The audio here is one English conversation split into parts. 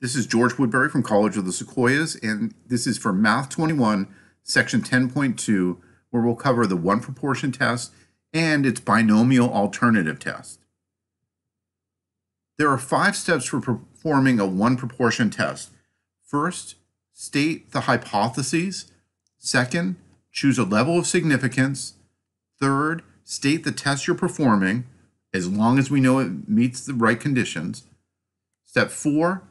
This is George Woodbury from College of the Sequoias, and this is for Math 21, Section 10.2, where we'll cover the one proportion test and its binomial alternative test. There are five steps for performing a one proportion test. First, state the hypotheses. Second, choose a level of significance. Third, state the test you're performing, as long as we know it meets the right conditions. Step four,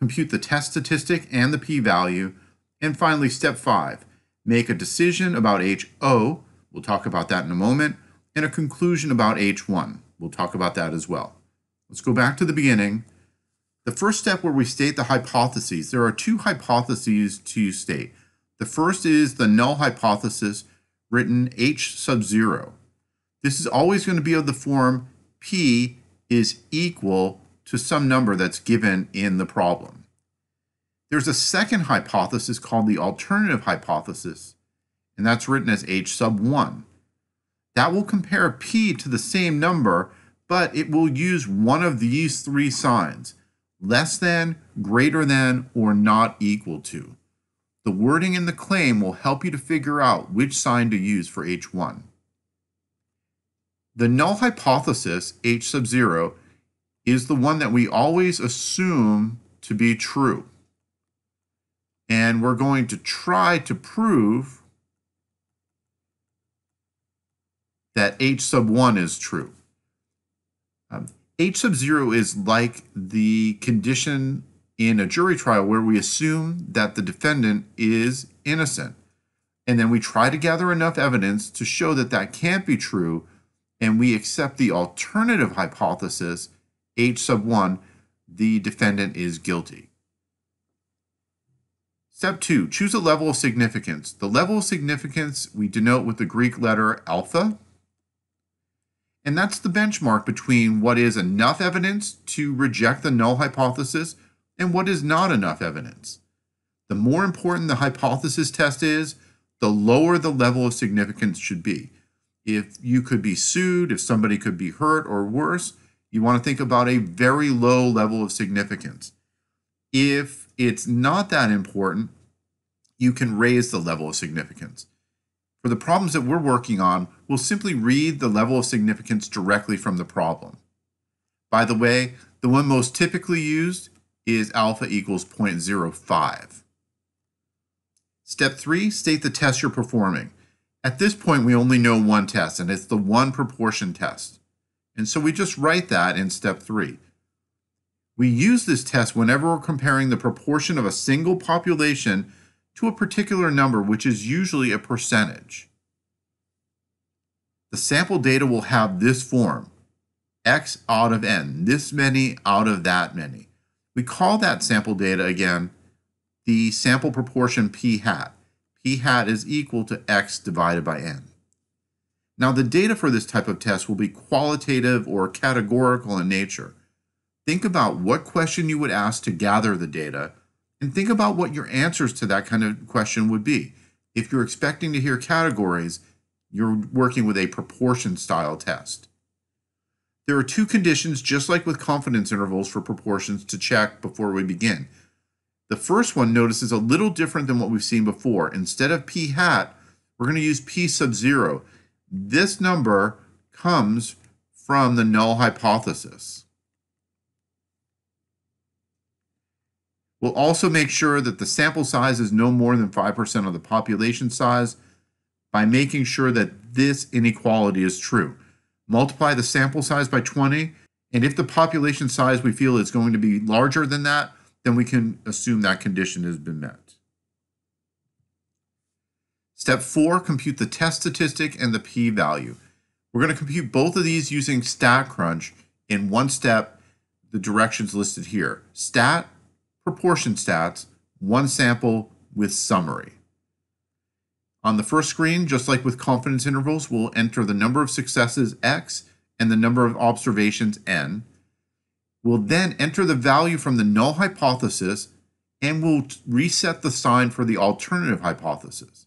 compute the test statistic and the p-value. And finally, step five, make a decision about HO, we'll talk about that in a moment, and a conclusion about H1. We'll talk about that as well. Let's go back to the beginning. The first step where we state the hypotheses, there are two hypotheses to state. The first is the null hypothesis written H sub zero. This is always going to be of the form P is equal to some number that's given in the problem. There's a second hypothesis called the alternative hypothesis, and that's written as H sub 1. That will compare P to the same number, but it will use one of these three signs, less than, greater than, or not equal to. The wording in the claim will help you to figure out which sign to use for H1. The null hypothesis, H sub 0, is the one that we always assume to be true. And we're going to try to prove that H sub 1 is true. Um, H sub 0 is like the condition in a jury trial where we assume that the defendant is innocent. And then we try to gather enough evidence to show that that can't be true, and we accept the alternative hypothesis H sub 1, the defendant is guilty. Step 2, choose a level of significance. The level of significance we denote with the Greek letter alpha. And that's the benchmark between what is enough evidence to reject the null hypothesis and what is not enough evidence. The more important the hypothesis test is, the lower the level of significance should be. If you could be sued, if somebody could be hurt or worse, you want to think about a very low level of significance. If it's not that important, you can raise the level of significance. For the problems that we're working on, we'll simply read the level of significance directly from the problem. By the way, the one most typically used is alpha equals 0.05. Step three, state the test you're performing. At this point, we only know one test, and it's the one proportion test. And so we just write that in step three. We use this test whenever we're comparing the proportion of a single population to a particular number, which is usually a percentage. The sample data will have this form, x out of n, this many out of that many. We call that sample data again the sample proportion p hat. p hat is equal to x divided by n. Now, the data for this type of test will be qualitative or categorical in nature. Think about what question you would ask to gather the data, and think about what your answers to that kind of question would be. If you're expecting to hear categories, you're working with a proportion style test. There are two conditions, just like with confidence intervals for proportions, to check before we begin. The first one, notice, is a little different than what we've seen before. Instead of p hat, we're going to use p sub 0 this number comes from the null hypothesis. We'll also make sure that the sample size is no more than 5% of the population size by making sure that this inequality is true. Multiply the sample size by 20, and if the population size we feel is going to be larger than that, then we can assume that condition has been met. Step four, compute the test statistic and the p-value. We're going to compute both of these using StatCrunch in one step, the directions listed here. Stat, proportion stats, one sample with summary. On the first screen, just like with confidence intervals, we'll enter the number of successes x and the number of observations n. We'll then enter the value from the null hypothesis and we'll reset the sign for the alternative hypothesis.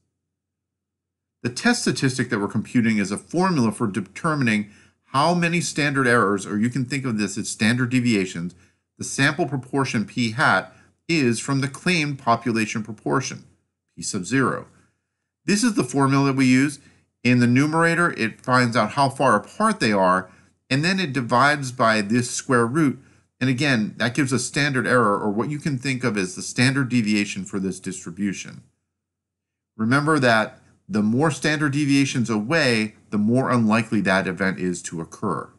The test statistic that we're computing is a formula for determining how many standard errors, or you can think of this as standard deviations, the sample proportion p hat is from the claimed population proportion, p sub 0. This is the formula that we use. In the numerator, it finds out how far apart they are, and then it divides by this square root. And again, that gives a standard error, or what you can think of as the standard deviation for this distribution. Remember that the more standard deviations away, the more unlikely that event is to occur.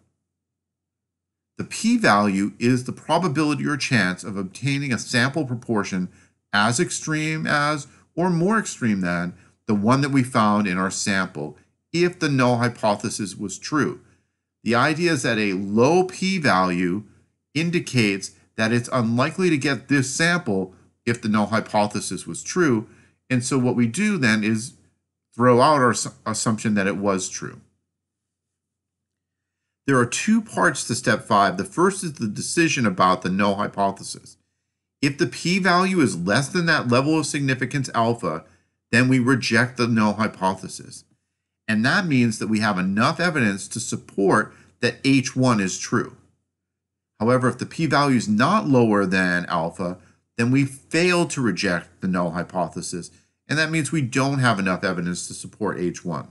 The p-value is the probability or chance of obtaining a sample proportion as extreme as or more extreme than the one that we found in our sample if the null hypothesis was true. The idea is that a low p-value indicates that it's unlikely to get this sample if the null hypothesis was true. And so what we do then is throw out our assumption that it was true. There are two parts to step five. The first is the decision about the null hypothesis. If the p-value is less than that level of significance alpha, then we reject the null hypothesis. And that means that we have enough evidence to support that H1 is true. However, if the p-value is not lower than alpha, then we fail to reject the null hypothesis, and that means we don't have enough evidence to support H1.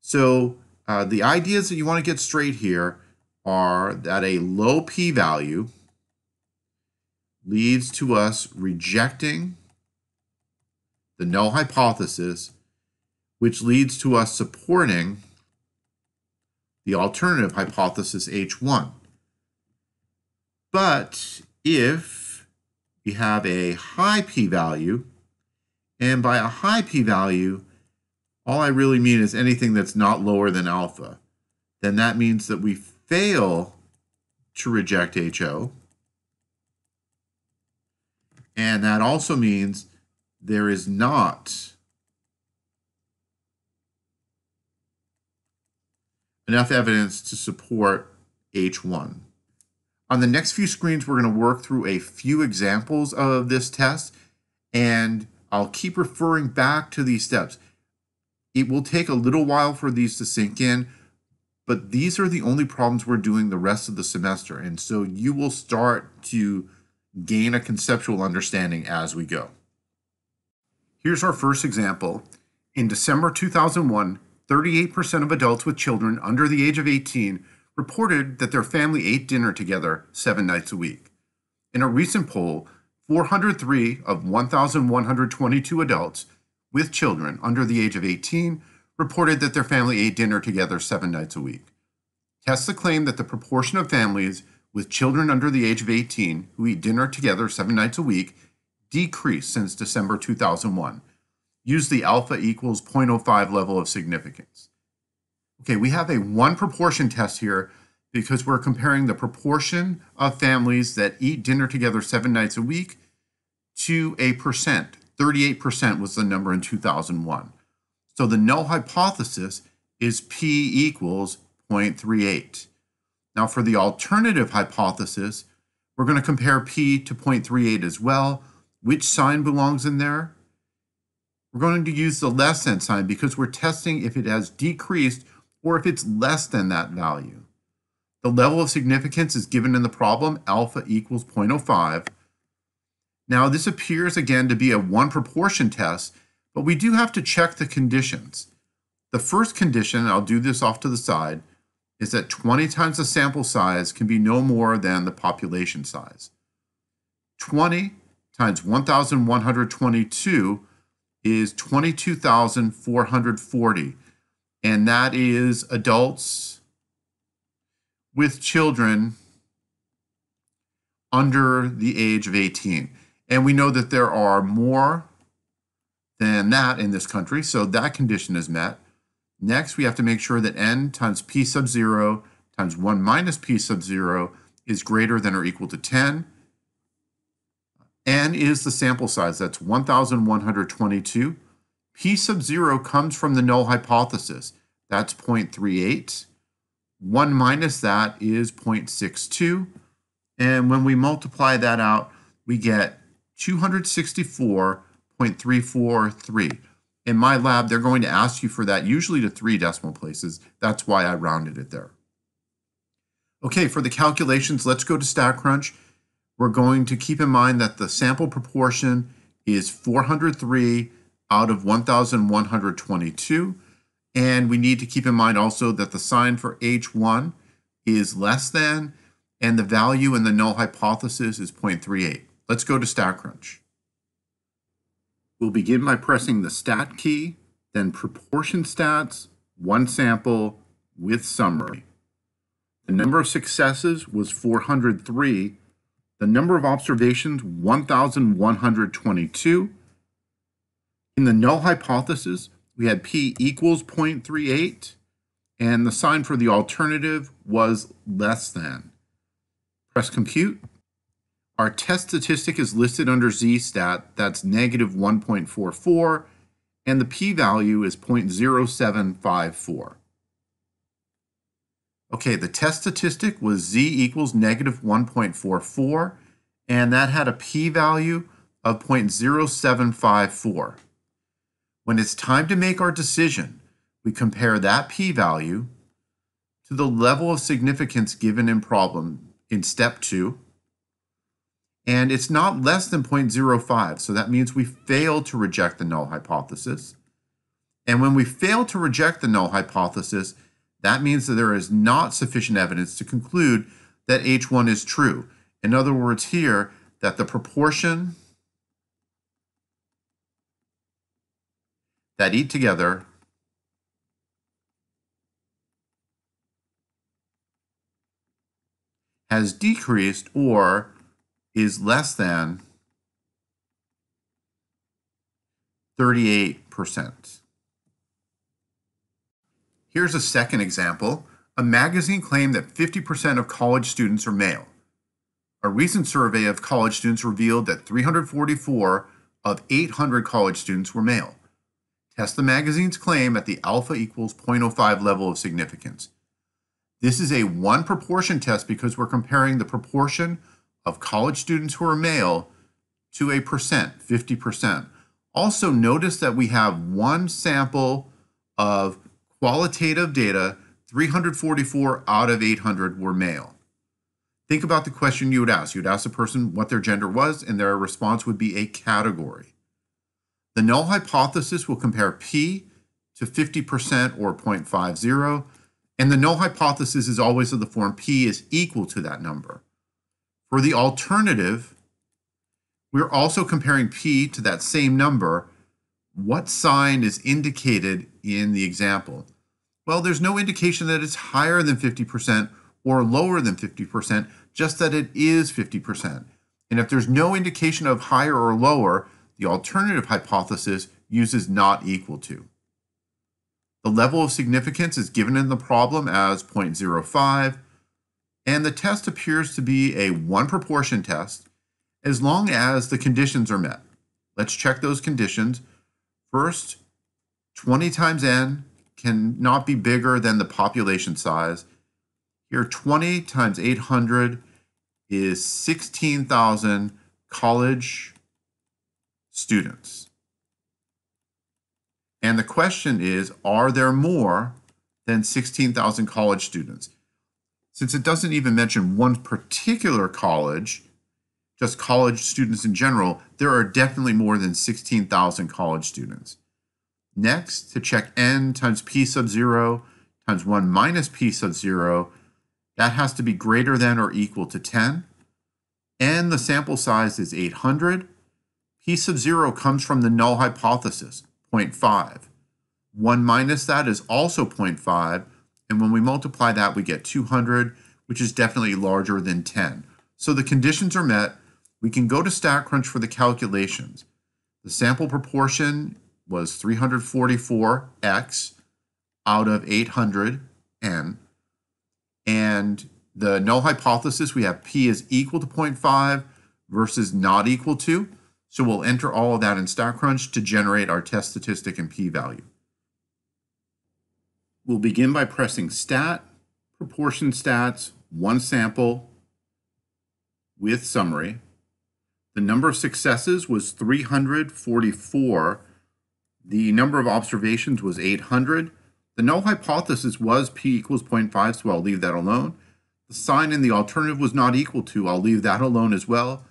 So uh, the ideas that you want to get straight here are that a low p-value leads to us rejecting the null hypothesis, which leads to us supporting the alternative hypothesis H1. But if we have a high p-value, and by a high p-value, all I really mean is anything that's not lower than alpha, then that means that we fail to reject HO. And that also means there is not enough evidence to support H1. On the next few screens, we're going to work through a few examples of this test, and I'll keep referring back to these steps. It will take a little while for these to sink in, but these are the only problems we're doing the rest of the semester, and so you will start to gain a conceptual understanding as we go. Here's our first example. In December 2001, 38% of adults with children under the age of 18 reported that their family ate dinner together seven nights a week. In a recent poll, 403 of 1,122 adults with children under the age of 18 reported that their family ate dinner together seven nights a week. Tests claim that the proportion of families with children under the age of 18 who eat dinner together seven nights a week decreased since December 2001. Use the alpha equals 0.05 level of significance. Okay, we have a one proportion test here because we're comparing the proportion of families that eat dinner together seven nights a week to a percent. 38% was the number in 2001. So the null hypothesis is P equals 0.38. Now for the alternative hypothesis, we're going to compare P to 0.38 as well. Which sign belongs in there? We're going to use the less than sign because we're testing if it has decreased or if it's less than that value. The level of significance is given in the problem, alpha equals 0.05. Now this appears again to be a one proportion test, but we do have to check the conditions. The first condition, I'll do this off to the side, is that 20 times the sample size can be no more than the population size. 20 times 1,122 is 22,440 and that is adults with children under the age of 18. And we know that there are more than that in this country, so that condition is met. Next, we have to make sure that n times p sub 0 times 1 minus p sub 0 is greater than or equal to 10. n is the sample size, that's 1,122. P sub 0 comes from the null hypothesis. That's 0.38. 1 minus that is 0.62. And when we multiply that out, we get 264.343. In my lab, they're going to ask you for that, usually to three decimal places. That's why I rounded it there. Okay, for the calculations, let's go to StatCrunch. we're going to keep in mind that the sample proportion is 403 out of 1,122. And we need to keep in mind also that the sign for H1 is less than, and the value in the null hypothesis is 0.38. Let's go to StatCrunch. We'll begin by pressing the stat key, then proportion stats, one sample with summary. The number of successes was 403. The number of observations, 1,122. In the null hypothesis, we had p equals 0.38, and the sign for the alternative was less than. Press compute. Our test statistic is listed under ZStat, that's negative 1.44, and the p-value is 0.0754. Okay, the test statistic was z equals negative 1.44, and that had a p-value of 0.0754. When it's time to make our decision, we compare that p-value to the level of significance given in problem in step two, and it's not less than 0.05, so that means we fail to reject the null hypothesis. And when we fail to reject the null hypothesis, that means that there is not sufficient evidence to conclude that H1 is true. In other words, here, that the proportion that eat together has decreased or is less than 38%. Here's a second example. A magazine claimed that 50% of college students are male. A recent survey of college students revealed that 344 of 800 college students were male. Test the magazine's claim at the alpha equals 0.05 level of significance. This is a one proportion test because we're comparing the proportion of college students who are male to a percent, 50%. Also, notice that we have one sample of qualitative data, 344 out of 800 were male. Think about the question you would ask. You'd ask the person what their gender was, and their response would be a category. The null hypothesis will compare P to 50% or 0.50, and the null hypothesis is always of the form P is equal to that number. For the alternative, we're also comparing P to that same number. What sign is indicated in the example? Well, there's no indication that it's higher than 50% or lower than 50%, just that it is 50%. And if there's no indication of higher or lower, the alternative hypothesis uses not equal to. The level of significance is given in the problem as 0.05, and the test appears to be a one proportion test as long as the conditions are met. Let's check those conditions. First, 20 times n cannot be bigger than the population size. Here, 20 times 800 is 16,000 college students. And the question is, are there more than 16,000 college students? Since it doesn't even mention one particular college, just college students in general, there are definitely more than 16,000 college students. Next, to check n times p sub 0 times 1 minus p sub 0, that has to be greater than or equal to 10. And the sample size is 800. P sub 0 comes from the null hypothesis, 0.5. 1 minus that is also 0.5, and when we multiply that, we get 200, which is definitely larger than 10. So the conditions are met. We can go to StatCrunch for the calculations. The sample proportion was 344x out of 800n. And the null hypothesis, we have p is equal to 0.5 versus not equal to. So we'll enter all of that in StatCrunch to generate our test statistic and p-value. We'll begin by pressing stat, proportion stats, one sample with summary. The number of successes was 344. The number of observations was 800. The null hypothesis was p equals 0.5, so I'll leave that alone. The sign in the alternative was not equal to. I'll leave that alone as well.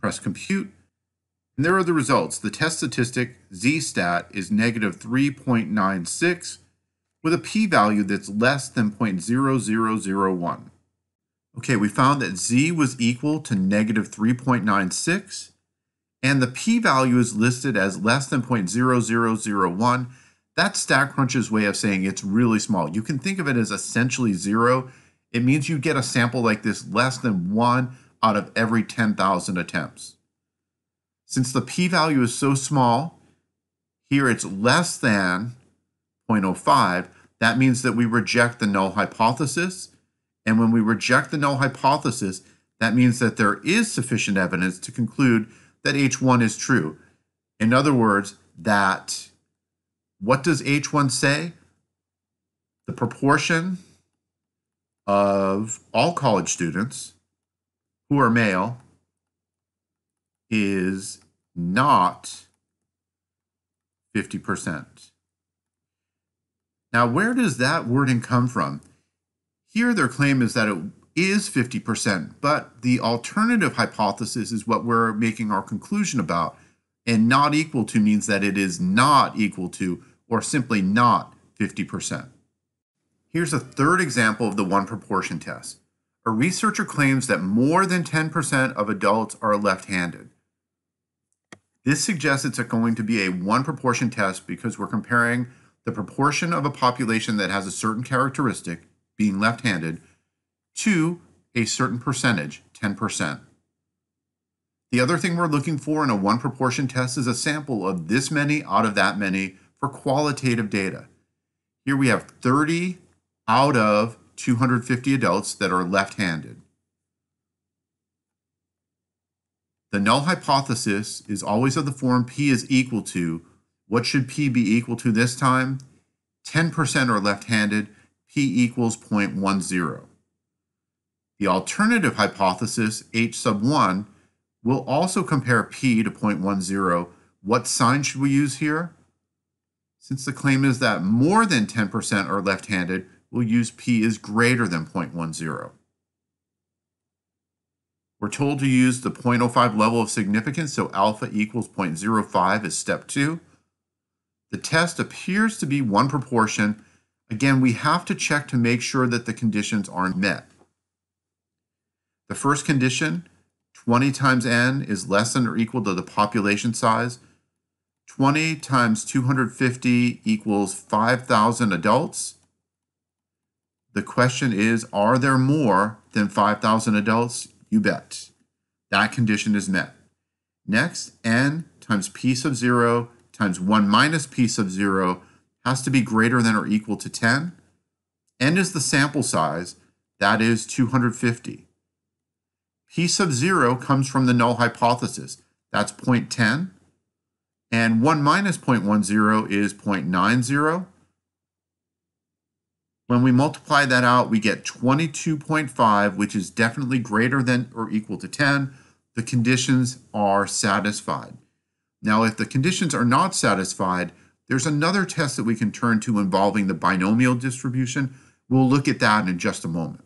Press compute. And there are the results. The test statistic z-stat is negative 3.96 with a p-value that's less than 0.0001. Okay, we found that z was equal to negative 3.96 and the p-value is listed as less than 0.0001. That's StatCrunch's way of saying it's really small. You can think of it as essentially zero. It means you get a sample like this less than one out of every 10,000 attempts. Since the p-value is so small, here it's less than 0.05, that means that we reject the null hypothesis. And when we reject the null hypothesis, that means that there is sufficient evidence to conclude that H1 is true. In other words, that what does H1 say? The proportion of all college students who are male is not 50%. Now, where does that wording come from? Here, their claim is that it is 50%, but the alternative hypothesis is what we're making our conclusion about. And not equal to means that it is not equal to, or simply not 50%. Here's a third example of the one proportion test. A researcher claims that more than 10% of adults are left handed. This suggests it's going to be a one proportion test because we're comparing the proportion of a population that has a certain characteristic, being left handed, to a certain percentage, 10%. The other thing we're looking for in a one proportion test is a sample of this many out of that many for qualitative data. Here we have 30 out of 250 adults that are left handed. The null hypothesis is always of the form P is equal to, what should P be equal to this time? 10% are left-handed, P equals 0.10. The alternative hypothesis, H sub 1, will also compare P to 0.10. What sign should we use here? Since the claim is that more than 10% are left-handed, we'll use P is greater than 0.10. We're told to use the 0.05 level of significance, so alpha equals 0.05 is step two. The test appears to be one proportion. Again, we have to check to make sure that the conditions aren't met. The first condition, 20 times n is less than or equal to the population size. 20 times 250 equals 5,000 adults. The question is, are there more than 5,000 adults? You bet. That condition is met. Next, n times p sub 0 times 1 minus p sub 0 has to be greater than or equal to 10. n is the sample size, that is 250. p sub 0 comes from the null hypothesis, that's 0.10. And 1 minus 0.10 is 0.90. When we multiply that out, we get 22.5, which is definitely greater than or equal to 10. The conditions are satisfied. Now, if the conditions are not satisfied, there's another test that we can turn to involving the binomial distribution. We'll look at that in just a moment.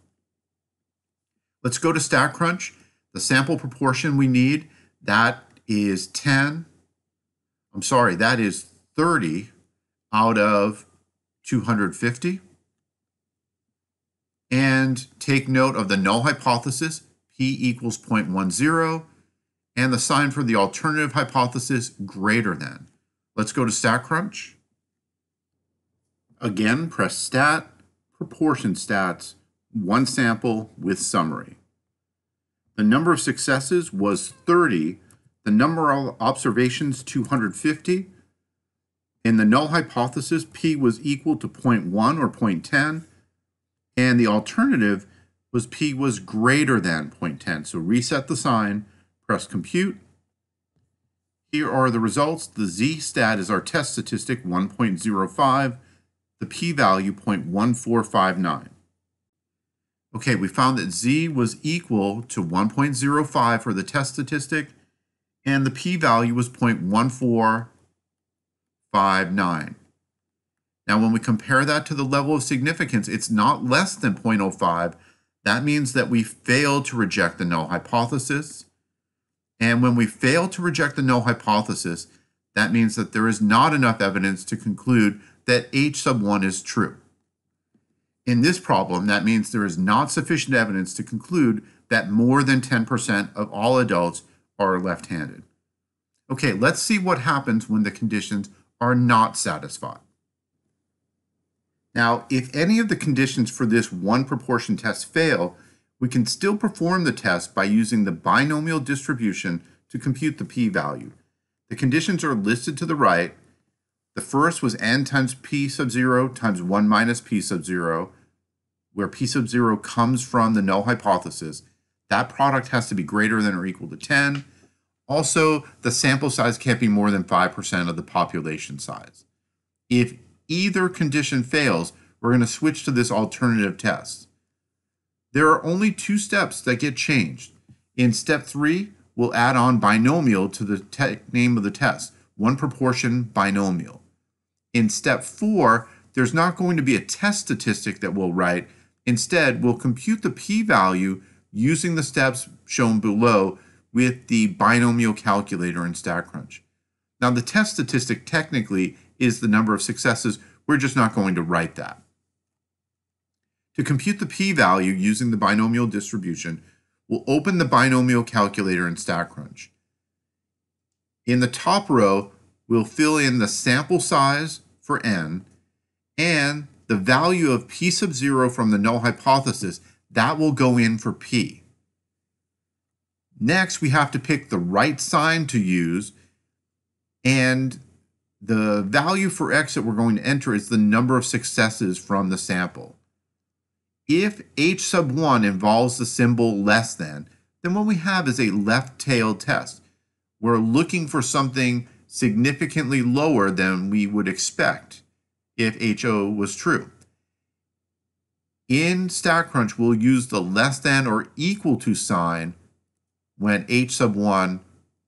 Let's go to StatCrunch. The sample proportion we need, that is 10. I'm sorry, that is 30 out of 250. And take note of the null hypothesis, p equals 0.10, and the sign for the alternative hypothesis, greater than. Let's go to StatCrunch. Again, press Stat, Proportion Stats, one sample with summary. The number of successes was 30, the number of observations 250, in the null hypothesis, p was equal to 0.1 or 0.10, and the alternative was p was greater than 0.10. So reset the sign, press compute. Here are the results. The z-stat is our test statistic, 1.05. The p-value, 0.1459. Okay, we found that z was equal to 1.05 for the test statistic, and the p-value was 0.1459. Now, when we compare that to the level of significance, it's not less than 0.05, That means that we fail to reject the null hypothesis. And when we fail to reject the null hypothesis, that means that there is not enough evidence to conclude that H sub 1 is true. In this problem, that means there is not sufficient evidence to conclude that more than 10% of all adults are left-handed. Okay, let's see what happens when the conditions are not satisfied. Now, if any of the conditions for this one proportion test fail, we can still perform the test by using the binomial distribution to compute the p-value. The conditions are listed to the right. The first was n times p sub 0 times 1 minus p sub 0, where p sub 0 comes from the null hypothesis. That product has to be greater than or equal to 10. Also, the sample size can't be more than 5% of the population size. If either condition fails, we're going to switch to this alternative test. There are only two steps that get changed. In step three, we'll add on binomial to the name of the test, one proportion binomial. In step four, there's not going to be a test statistic that we'll write. Instead, we'll compute the p-value using the steps shown below with the binomial calculator in StatCrunch. Now, the test statistic technically is the number of successes. We're just not going to write that. To compute the p-value using the binomial distribution, we'll open the binomial calculator in StatCrunch. In the top row, we'll fill in the sample size for n and the value of p sub 0 from the null hypothesis, that will go in for p. Next, we have to pick the right sign to use and the value for x that we're going to enter is the number of successes from the sample. If h sub 1 involves the symbol less than, then what we have is a left-tailed test. We're looking for something significantly lower than we would expect if HO was true. In StatCrunch, we'll use the less than or equal to sign when h sub 1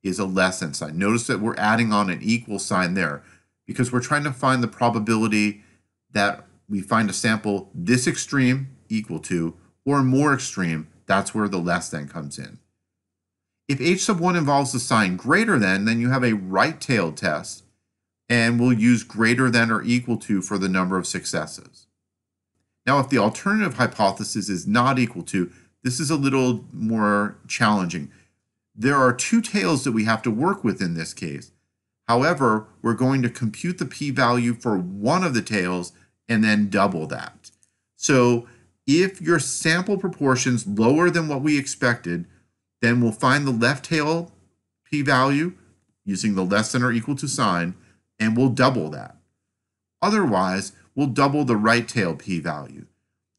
is a less than sign. Notice that we're adding on an equal sign there because we're trying to find the probability that we find a sample this extreme equal to or more extreme, that's where the less than comes in. If h sub 1 involves the sign greater than, then you have a right-tailed test, and we'll use greater than or equal to for the number of successes. Now, if the alternative hypothesis is not equal to, this is a little more challenging. There are two tails that we have to work with in this case. However, we're going to compute the p-value for one of the tails and then double that. So if your sample proportion's lower than what we expected, then we'll find the left tail p-value using the less than or equal to sign, and we'll double that. Otherwise, we'll double the right tail p-value.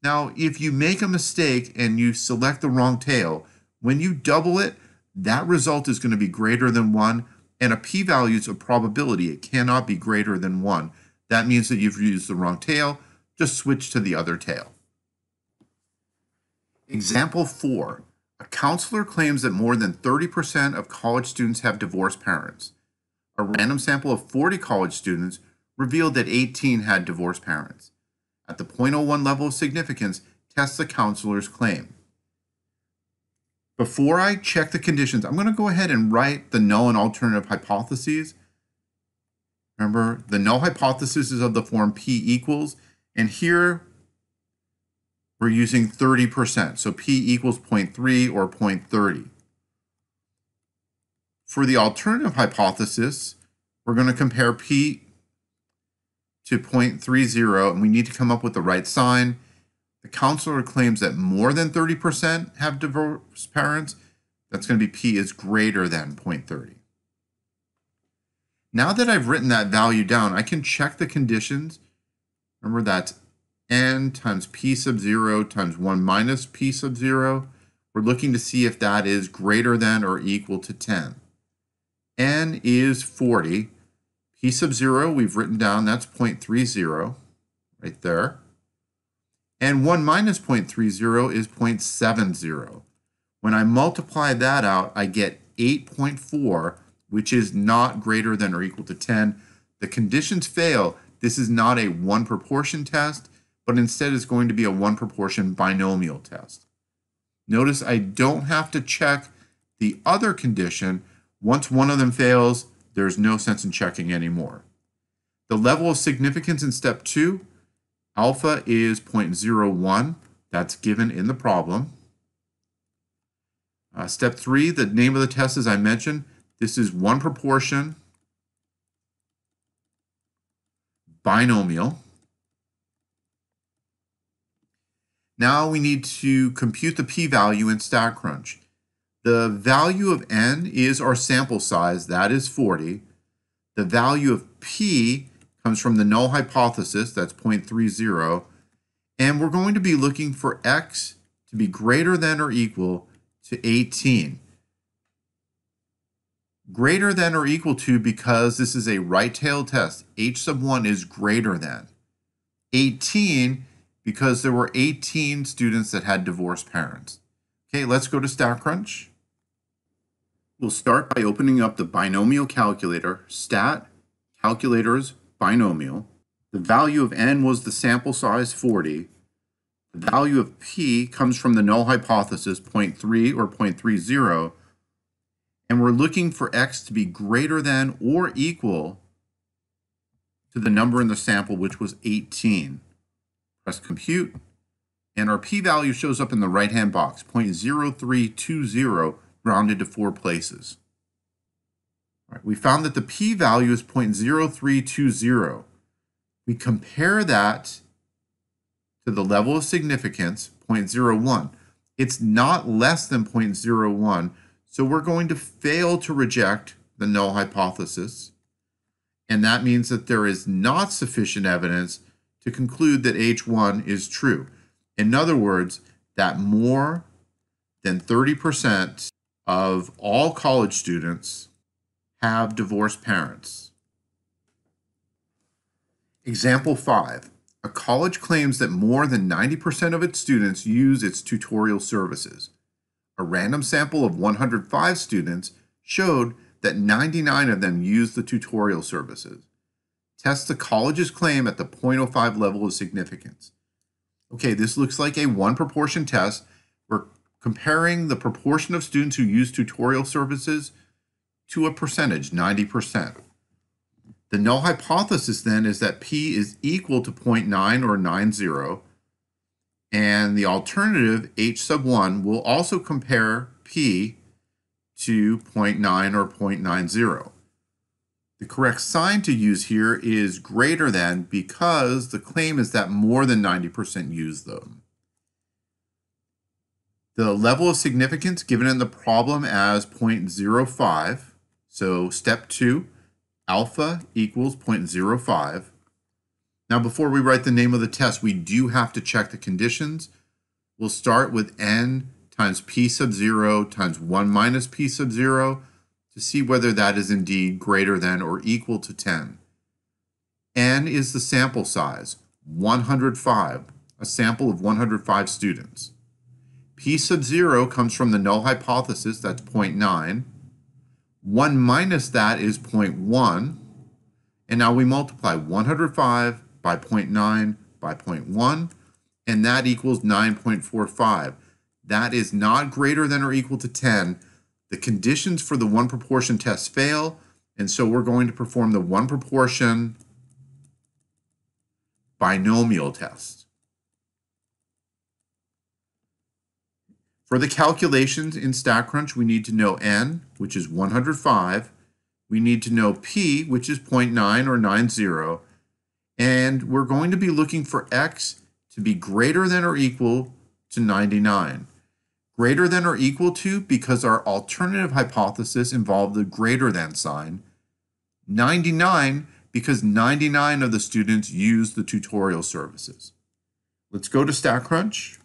Now, if you make a mistake and you select the wrong tail, when you double it, that result is going to be greater than 1, and a p-value is a probability. It cannot be greater than 1. That means that you've used the wrong tail. Just switch to the other tail. Example 4. A counselor claims that more than 30% of college students have divorced parents. A random sample of 40 college students revealed that 18 had divorced parents. At the 0.01 level of significance, test the counselor's claim. Before I check the conditions, I'm going to go ahead and write the null and alternative hypotheses. Remember, the null hypothesis is of the form P equals, and here we're using 30%. So P equals 0.3 or 0.30. For the alternative hypothesis, we're going to compare P to 0.30, and we need to come up with the right sign. The counselor claims that more than 30% have divorced parents. That's going to be P is greater than 0.30. Now that I've written that value down, I can check the conditions. Remember that's n times p sub 0 times 1 minus p sub 0. We're looking to see if that is greater than or equal to 10. n is 40. p sub 0 we've written down, that's 0.30 right there and 1 minus 0.30 is 0.70. When I multiply that out, I get 8.4, which is not greater than or equal to 10. The conditions fail. This is not a one proportion test, but instead is going to be a one proportion binomial test. Notice I don't have to check the other condition. Once one of them fails, there's no sense in checking anymore. The level of significance in step two, alpha is 0.01. That's given in the problem. Uh, step three, the name of the test, as I mentioned, this is one proportion binomial. Now we need to compute the p-value in StatCrunch. The value of n is our sample size, that is 40. The value of p comes from the null hypothesis, that's 0.30. And we're going to be looking for x to be greater than or equal to 18. Greater than or equal to because this is a right-tailed test. h sub 1 is greater than. 18 because there were 18 students that had divorced parents. Okay, let's go to StatCrunch. We'll start by opening up the binomial calculator, stat, calculators, binomial. The value of n was the sample size 40. The value of p comes from the null hypothesis 0.3 or 0.30. And we're looking for x to be greater than or equal to the number in the sample, which was 18. Press compute, and our p-value shows up in the right-hand box, 0.0320, rounded to four places. All right, we found that the p-value is 0.0320. We compare that to the level of significance, 0.01. It's not less than 0.01, so we're going to fail to reject the null hypothesis. And that means that there is not sufficient evidence to conclude that H1 is true. In other words, that more than 30% of all college students have divorced parents. Example 5. A college claims that more than 90% of its students use its tutorial services. A random sample of 105 students showed that 99 of them used the tutorial services. Test the college's claim at the 0.05 level of significance. Okay, this looks like a one proportion test. We're comparing the proportion of students who use tutorial services to a percentage, 90%. The null hypothesis then is that P is equal to 0.9 or 90, and the alternative, H sub 1, will also compare P to 0.9 or 0.90. The correct sign to use here is greater than because the claim is that more than 90% use them. The level of significance given in the problem as 0.05. So step two, alpha equals 0.05. Now before we write the name of the test, we do have to check the conditions. We'll start with n times p sub 0 times 1 minus p sub 0 to see whether that is indeed greater than or equal to 10. N is the sample size, 105, a sample of 105 students. P sub 0 comes from the null hypothesis, that's 0.9. 1 minus that is 0.1. And now we multiply 105 by 0.9 by 0.1, and that equals 9.45. That is not greater than or equal to 10, the conditions for the one proportion test fail, and so we're going to perform the one proportion binomial test. For the calculations in StatCrunch, we need to know n, which is 105. We need to know p, which is 0.9 or 90. And we're going to be looking for x to be greater than or equal to 99 greater than or equal to because our alternative hypothesis involved the greater than sign, 99 because 99 of the students used the tutorial services. Let's go to StatCrunch.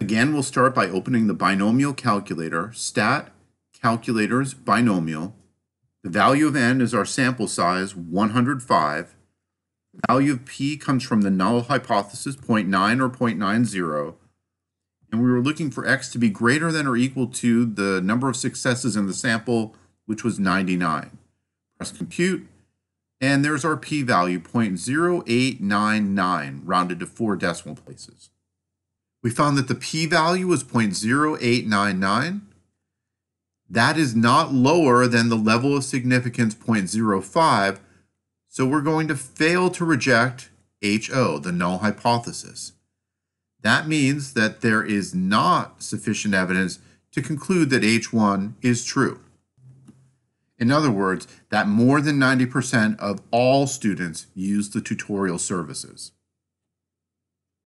Again, we'll start by opening the binomial calculator, stat, calculators, binomial. The value of n is our sample size, 105. The value of p comes from the null hypothesis, 0.9 or 0.90 and we were looking for x to be greater than or equal to the number of successes in the sample, which was 99. Press compute, and there's our p-value, 0.0899, rounded to four decimal places. We found that the p-value was 0.0899. That is not lower than the level of significance 0.05, so we're going to fail to reject HO, the null hypothesis. That means that there is not sufficient evidence to conclude that H1 is true. In other words, that more than 90% of all students use the tutorial services.